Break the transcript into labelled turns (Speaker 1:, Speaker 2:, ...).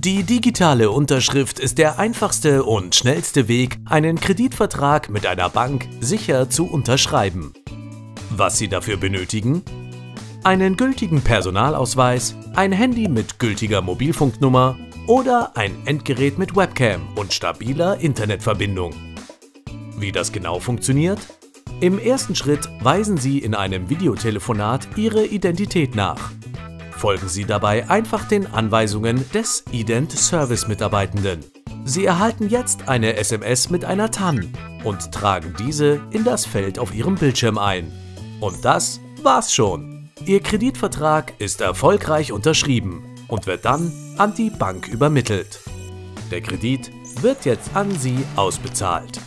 Speaker 1: Die digitale Unterschrift ist der einfachste und schnellste Weg, einen Kreditvertrag mit einer Bank sicher zu unterschreiben. Was Sie dafür benötigen? Einen gültigen Personalausweis, ein Handy mit gültiger Mobilfunknummer oder ein Endgerät mit Webcam und stabiler Internetverbindung. Wie das genau funktioniert? Im ersten Schritt weisen Sie in einem Videotelefonat Ihre Identität nach. Folgen Sie dabei einfach den Anweisungen des Ident Service Mitarbeitenden. Sie erhalten jetzt eine SMS mit einer TAN und tragen diese in das Feld auf Ihrem Bildschirm ein. Und das war's schon. Ihr Kreditvertrag ist erfolgreich unterschrieben und wird dann an die Bank übermittelt. Der Kredit wird jetzt an Sie ausbezahlt.